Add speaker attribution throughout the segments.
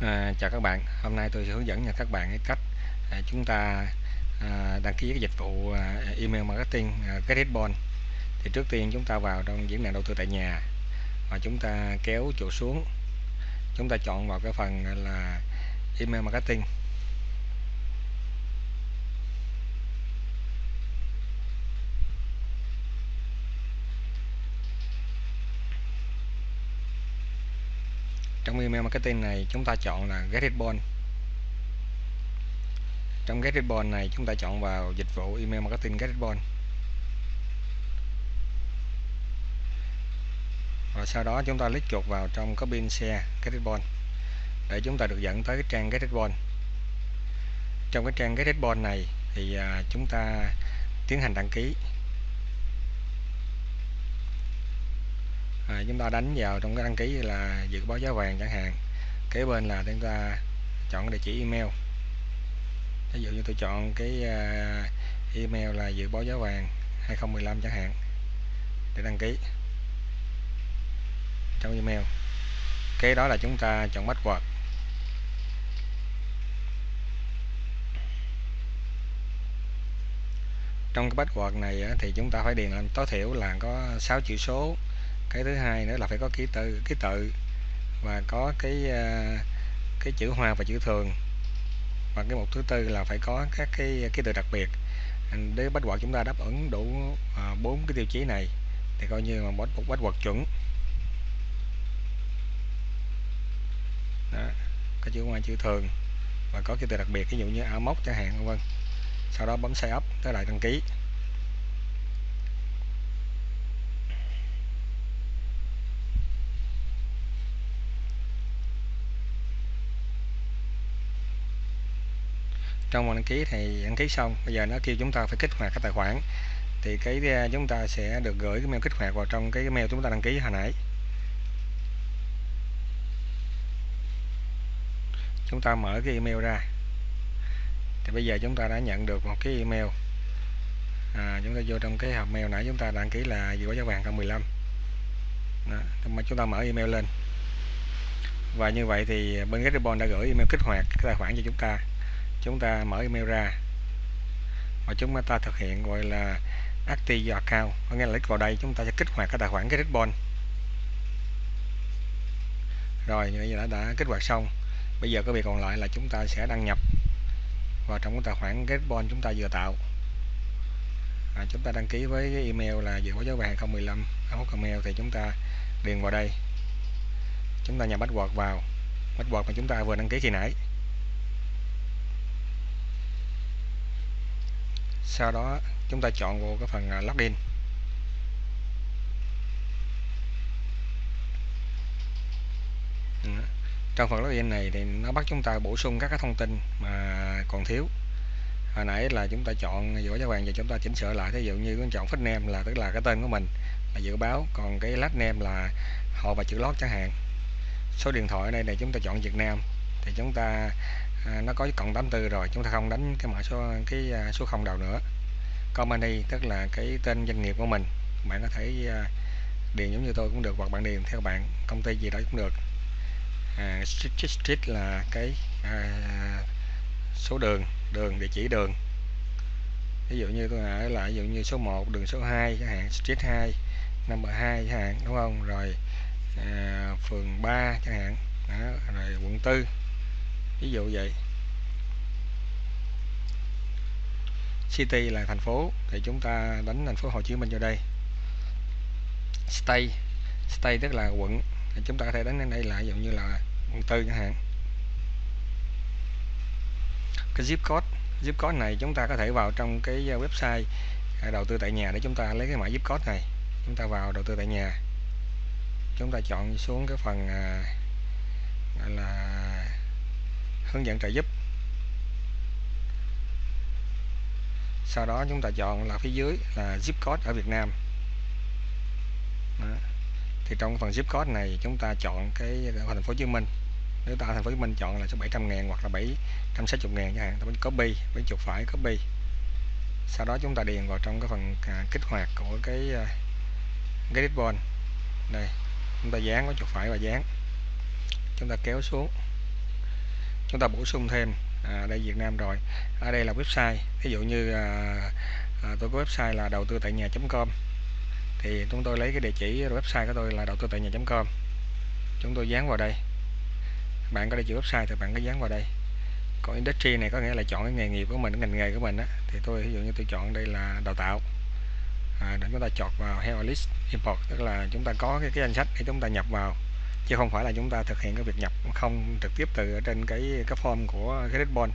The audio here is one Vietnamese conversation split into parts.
Speaker 1: À, chào các bạn, hôm nay tôi sẽ hướng dẫn cho các bạn cái cách à, chúng ta à, đăng ký cái dịch vụ à, email marketing à, GetItBond. Thì trước tiên chúng ta vào trong diễn đàn đầu tư tại nhà và chúng ta kéo chuột xuống, chúng ta chọn vào cái phần là email marketing. Trong email marketing này, chúng ta chọn là Get It Bond trong Get It Bond này, chúng ta chọn vào dịch vụ email marketing Get It Bond và sau đó chúng ta click chuột vào trong có pin xe Get It Bond để chúng ta được dẫn tới cái trang Get It Bond trong cái trang Get It Bond này thì à, chúng ta tiến hành đăng ký. À, chúng ta đánh vào trong cái đăng ký là dự báo giá vàng chẳng hạn. Kế bên là chúng ta chọn địa chỉ email. Ví dụ như tôi chọn cái à, email là dự báo giá vàng 2015 chẳng hạn để đăng ký trong email. Cái đó là chúng ta chọn password. Trong cái password này thì chúng ta phải điền làm tối thiểu là có 6 chữ số cái thứ hai nữa là phải có ký tự ký tự và có cái ờ, cái chữ hoa và chữ thường. Và cái mục thứ tư là phải có các cái ký tự đặc biệt. Để bắt quạt chúng ta đáp ứng đủ ờ, bốn cái tiêu chí này thì coi như là một bắt quạt chuẩn. Đó, có chữ hoa, chữ thường và có ký tự đặc biệt, ví dụ như áo móc chẳng hạn vân. Sau đó bấm sign up, tới lại đăng ký. Trong đăng ký thì đăng ký xong bây giờ nó kêu chúng ta phải kích hoạt cái tài khoản. Thì cái à, chúng ta sẽ được gửi cái mail kích hoạt vào trong cái mail chúng ta đăng ký hồi nãy. Chúng ta mở cái email ra. Thì bây giờ chúng ta đã nhận được một cái email. À, chúng ta vô trong cái hộp mail nãy chúng ta đăng ký là gì báo giá vàng 115 đó, mà chúng ta mở email lên. Và như vậy thì bên Getribon đã gửi email kích hoạt cái tài khoản cho chúng ta chúng ta mở email ra và chúng ta thực hiện gọi là active account. Có nghĩa là click vào đây chúng ta sẽ kích hoạt cái tài khoản Creditbond rồi như vậy đã, đã kích hoạt xong. Bây giờ cái việc còn lại là chúng ta sẽ đăng nhập vào trong cái tài khoản Creditbond chúng ta vừa tạo. À, chúng ta đăng ký với cái email là dự báo giá vàng 2015 email thì chúng ta điền vào đây. Chúng ta nhập password vào. Password mà chúng ta vừa đăng ký khi nãy. Sau đó, chúng ta chọn vào cái phần à, login. Trong phần login này thì nó bắt chúng ta bổ sung các cái thông tin mà còn thiếu. Hồi nãy là chúng ta chọn giữa giá vàng và chúng ta chỉnh sửa lại. Ví dụ như chúng chọn phích name là, tức là cái tên của mình là dự báo. Còn cái last name là họ và chữ lót chẳng hạn. Số điện thoại ở đây này chúng ta chọn Việt Nam. Thì chúng ta à, nó có cộng 84 rồi chúng ta không đánh cái mã số cái à, số không đầu nữa. Company tức là cái tên doanh nghiệp của mình. Bạn có thể à, điền giống như tôi cũng được hoặc bạn điền theo bạn công ty gì đó cũng được. À, street, street là cái à, số đường đường địa chỉ đường. Ví dụ như tôi ở lại ví dụ như số 1 đường số 2 chẳng hạn street 2 number 2 chẳng hạn đúng không? Rồi à, phường 3 chẳng hạn đó, rồi quận 4 ví dụ vậy. City là thành phố thì chúng ta đánh thành phố Hồ Chí Minh vào đây. State state tức là quận thì chúng ta có thể đánh đến đây là ví dụ như là quận tư chẳng hạn. Cái zip code zip code này chúng ta có thể vào trong cái à, website à, đầu tư tại nhà để chúng ta lấy cái mã zip code này. Chúng ta vào đầu tư tại nhà. Chúng ta chọn xuống cái phần à, gọi là hướng dẫn trợ giúp. Sau đó chúng ta chọn là phía dưới là zip code ở Việt Nam. Đó. thì trong phần zip code này chúng ta chọn cái thành phố Hồ Chí Minh. Nếu ta thành phố Hồ Chí Minh chọn là số 700 ngàn hoặc là 760 ngàn chẳng hạn ta copy với chuột phải copy. Sau đó chúng ta điền vào trong cái phần à, kích hoạt của cái uh, cái đây chúng ta dán có chuột phải và dán. Chúng ta kéo xuống chúng ta bổ sung thêm à, đây Việt Nam rồi. Ở đây là website. Ví dụ như à, à, tôi có website là đầu tư tại nhà.com thì chúng tôi lấy cái địa chỉ website của tôi là đầu tư tại nhà.com chúng tôi dán vào đây. Bạn có địa chỉ website thì bạn có dán vào đây. Còn industry này có nghĩa là chọn cái nghề nghiệp của mình ngành nghề của mình á thì tôi ví dụ như tôi chọn đây là đào tạo. À, để chúng ta chọn vào help list import tức là chúng ta có cái, cái danh sách để chúng ta nhập vào chứ không phải là chúng ta thực hiện cái việc nhập không trực tiếp từ trên cái cái form của cái bond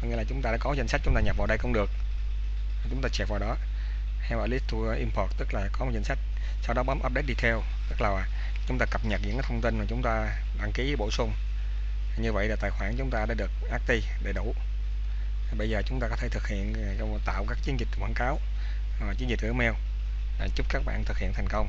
Speaker 1: có nghĩa là chúng ta đã có danh sách chúng ta nhập vào đây cũng được. Chúng ta check vào đó. Heo list to import, tức là có một danh sách. Sau đó bấm update detail, tức là chúng ta cập nhật những cái thông tin mà chúng ta đăng ký bổ sung. Như vậy là tài khoản chúng ta đã được active, đầy đủ. Bây giờ chúng ta có thể thực hiện ờ, tạo các chiến dịch quảng cáo ờ, chiến dịch email. Chúc các bạn thực hiện thành công